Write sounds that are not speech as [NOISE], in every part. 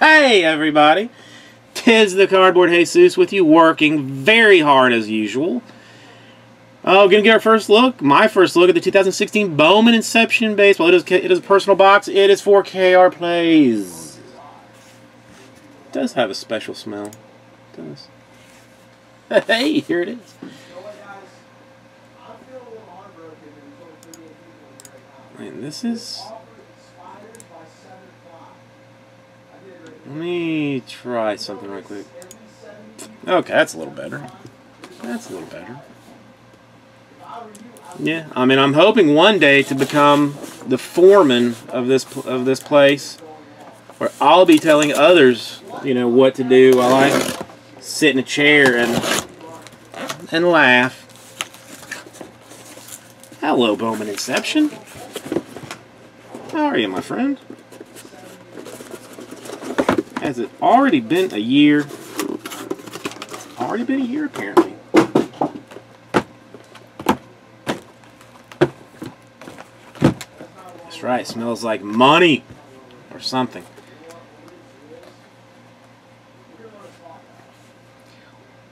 hey, everybody. Tis the Cardboard Jesus with you, working very hard as usual. Oh, gonna get our first look. My first look at the 2016 Bowman Inception Baseball. It is it is a personal box. It is for KR Plays. It does have a special smell. It does. [LAUGHS] Hey, here it is. Man, this is. Let me try something real quick. Okay, that's a little better. That's a little better. Yeah, I mean, I'm hoping one day to become the foreman of this of this place, where I'll be telling others, you know, what to do while I sit in a chair and and laugh. Hello, Bowman Inception. How are you, my friend? Has it already been a year? Already been a year, apparently. That's right, smells like money or something.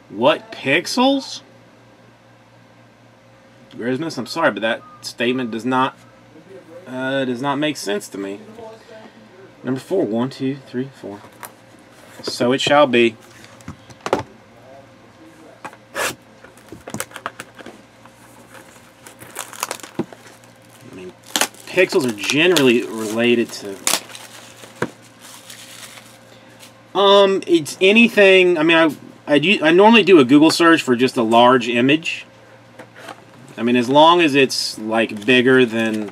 What pixels? Grismus, I'm sorry, but that statement does not uh, does not make sense to me. Number four. One, two, three, four. So it shall be. I mean, pixels are generally related to. Um, it's anything. I mean, I I, do, I normally do a Google search for just a large image. I mean, as long as it's like bigger than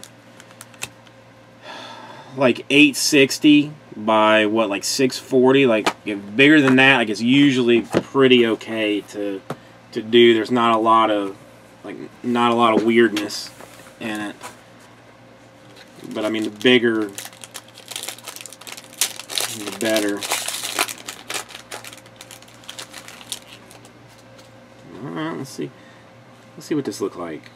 like 860 by what like 640 like bigger than that like it's usually pretty okay to to do. There's not a lot of like not a lot of weirdness in it. But I mean the bigger the better. Alright let's see. Let's see what this look like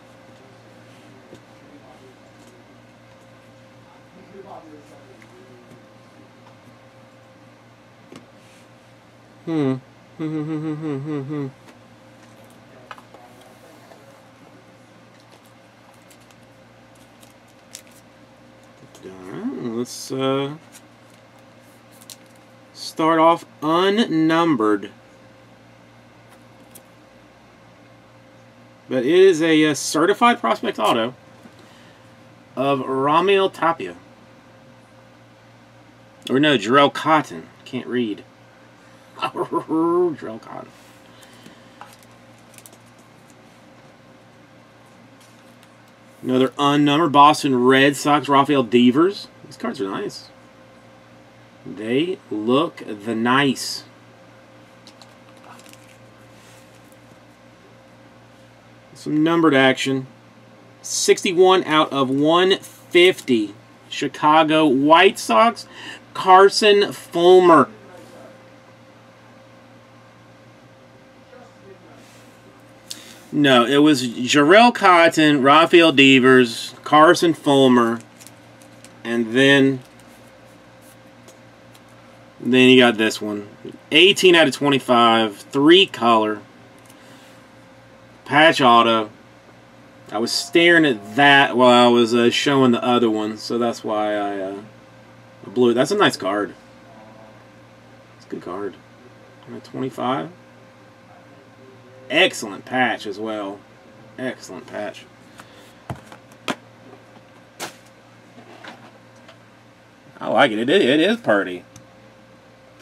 Hmm. Hmm. Hmm. Hmm. Hmm. Hmm. Let's uh, start off unnumbered. But it is a, a uh, certified prospect auto of Raimel Tapia. Or no, Jharel Cotton. Can't read. [LAUGHS] Jharel Cotton. Another unnumbered Boston Red Sox, Rafael Devers. These cards are nice. They look the nice. Some numbered action. 61 out of 150. Chicago White Sox, Carson Fulmer. No, it was Jharel Cotton, Rafael Devers, Carson Fulmer, and then then you got this one. 18 out of 25, three color, patch auto. I was staring at that while I was uh, showing the other one, so that's why I uh, it. That's a nice card. It's a good card. 25. Excellent patch as well. Excellent patch. I like it. It, it is pretty.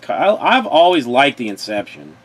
I've always liked the Inception.